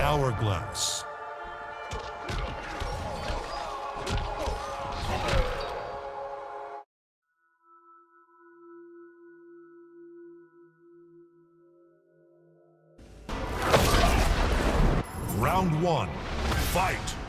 Hourglass. Round one, fight!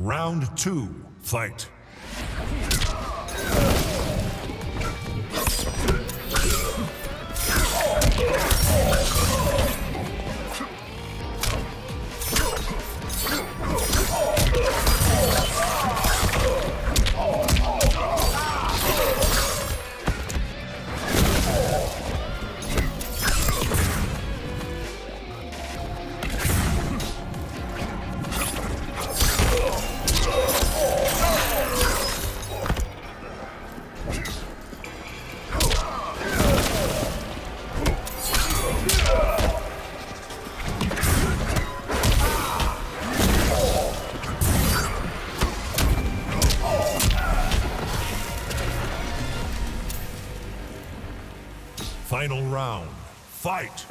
Round two, fight! Final round, fight!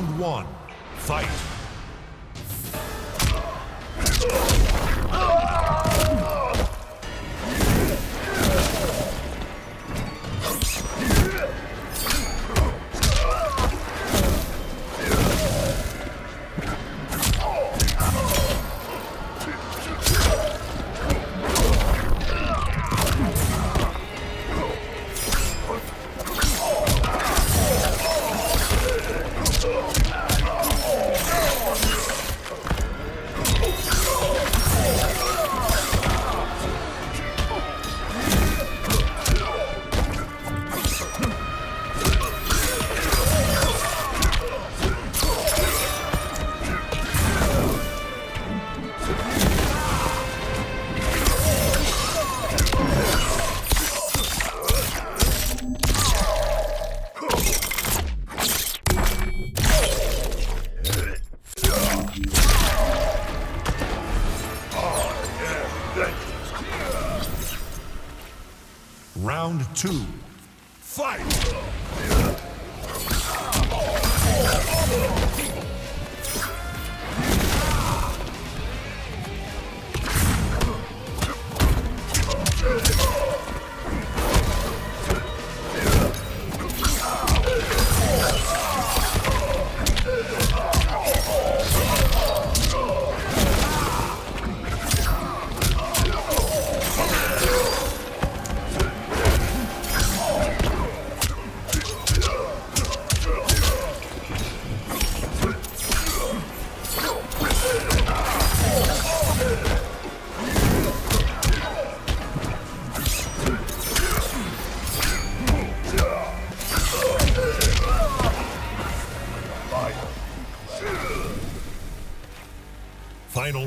Round one, fight! Round two, fight!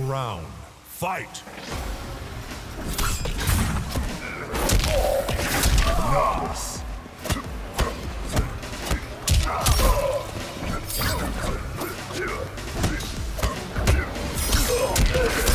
Round. Fight! No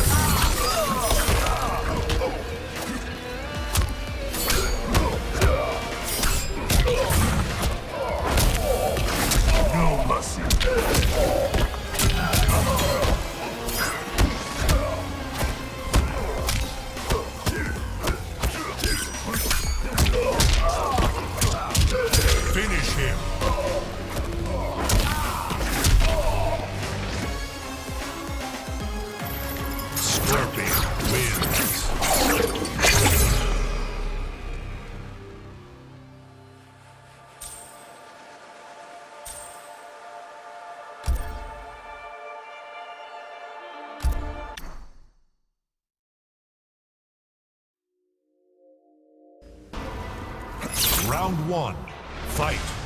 Round one. Fight.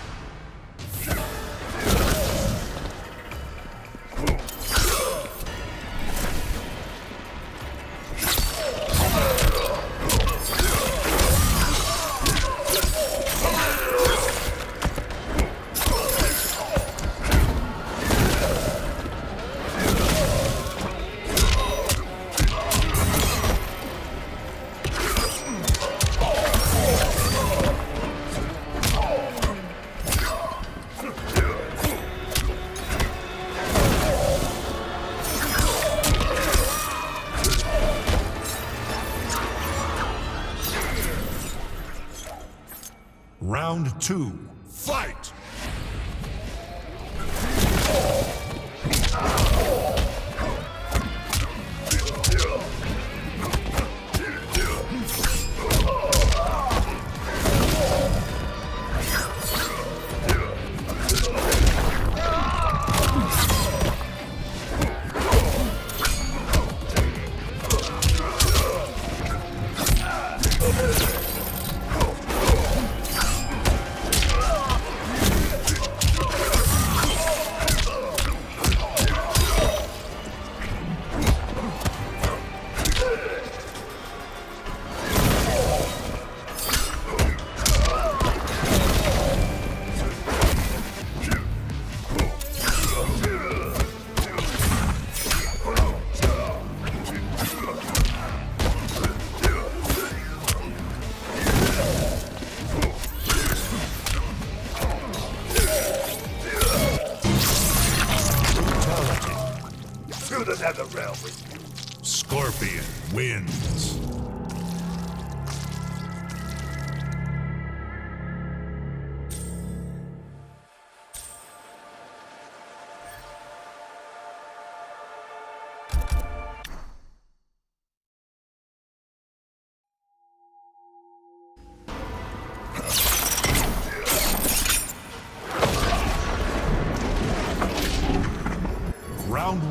Round two. Fight!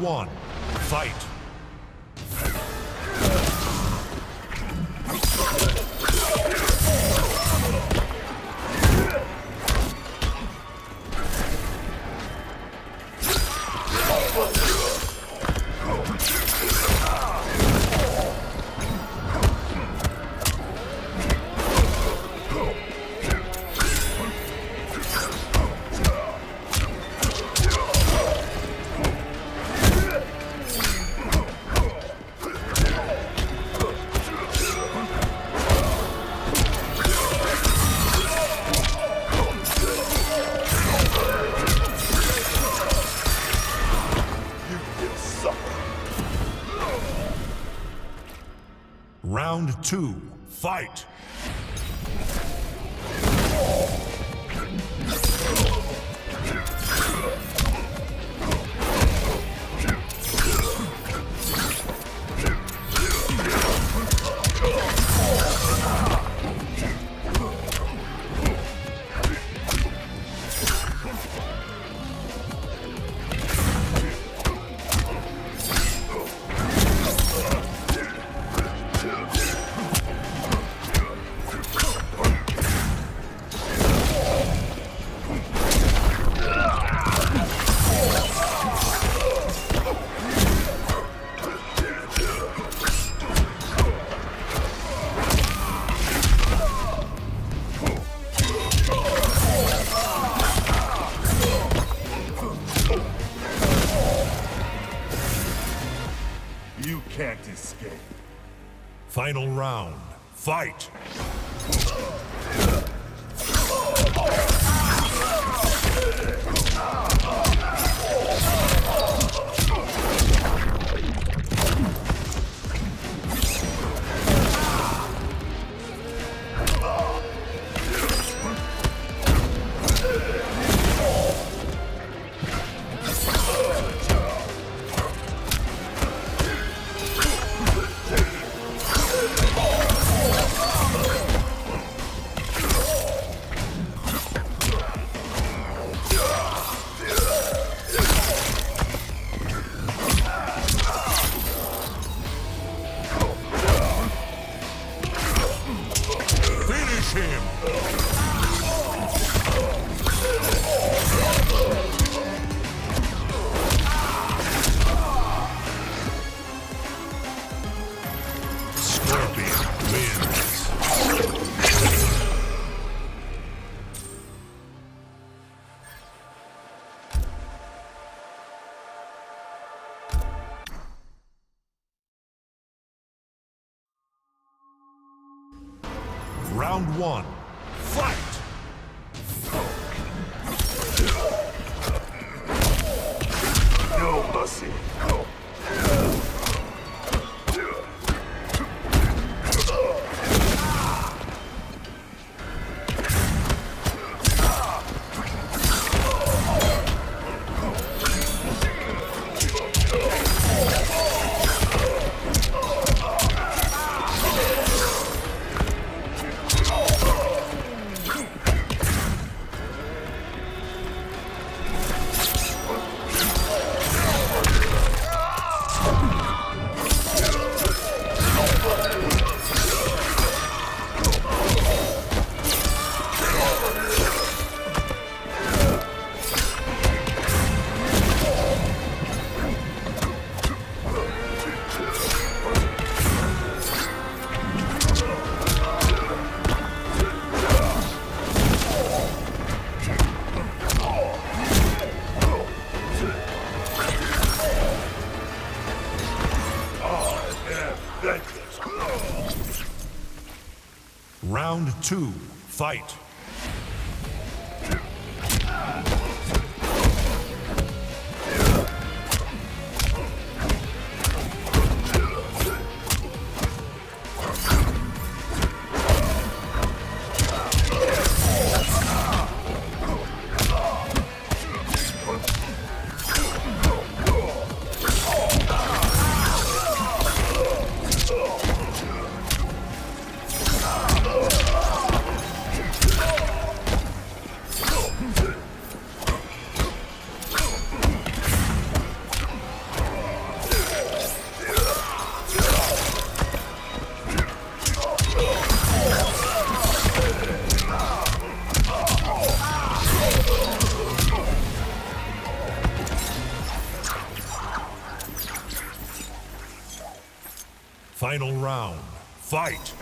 One. Fight. You Round two. Fight. You can't escape. Final round. Fight! Him! Round one. Fight! No mercy. Two. Fight! Fight!